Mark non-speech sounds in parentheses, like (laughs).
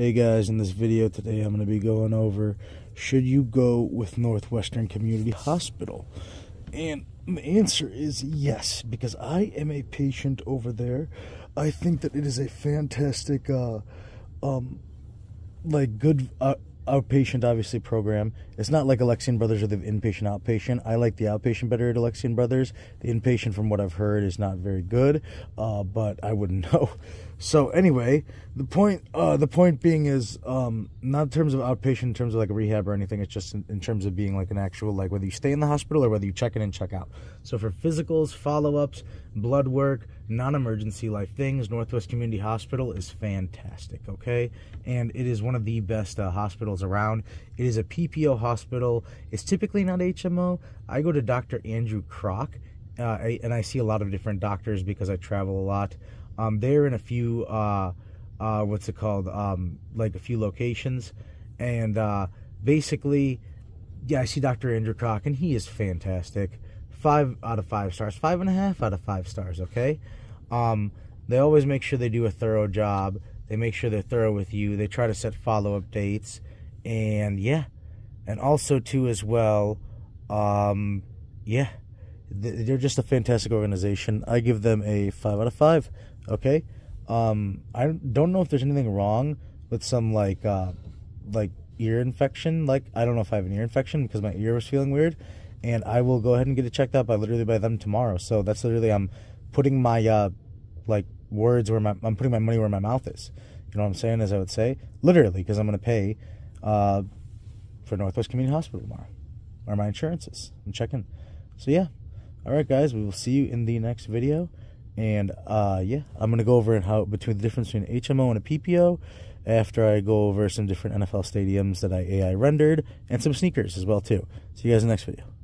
Hey guys, in this video today I'm going to be going over should you go with Northwestern Community Hospital? And the answer is yes, because I am a patient over there. I think that it is a fantastic, uh, um, like good uh, outpatient, obviously, program. It's not like Alexian Brothers or the inpatient outpatient. I like the outpatient better at Alexian Brothers. The inpatient, from what I've heard, is not very good, uh, but I wouldn't (laughs) know. So anyway, the point uh, the point being is um, not in terms of outpatient, in terms of like rehab or anything. It's just in, in, terms of being like an actual like whether you stay in the hospital or whether you check in and check out. So for physicals, follow ups, blood work, non emergency life things, Northwest Community Hospital is fantastic. Okay, and it is one of the best uh, hospitals around. It is a PPO hospital. It's typically not HMO. I go to Dr. Andrew Kroc, uh, and I see a lot of different doctors because I travel a lot. Um, they're in a few, uh, uh, what's it called? Um, like a few locations. And uh, basically, yeah, I see Dr. Andrew Kroc, and he is fantastic. Five out of five stars, five and a half out of five stars, okay? Um, they always make sure they do a thorough job. They make sure they're thorough with you. They try to set follow up dates. And yeah. And also, too, as well, um, yeah, they're just a fantastic organization. I give them a five out of five. Okay, um, I don't know if there's anything wrong with some like uh, like ear infection. Like I don't know if I have an ear infection because my ear was feeling weird, and I will go ahead and get it checked out by literally by them tomorrow. So that's literally I'm putting my uh, like words where my I'm putting my money where my mouth is. You know what I'm saying? As I would say, literally, because I'm going to pay uh, for Northwest Community Hospital tomorrow, or my insurances. and check in. So yeah, all right, guys. We will see you in the next video. And uh, yeah, I'm gonna go over and how between the difference between HMO and a PPO after I go over some different NFL stadiums that I AI rendered and some sneakers as well too. See you guys in the next video.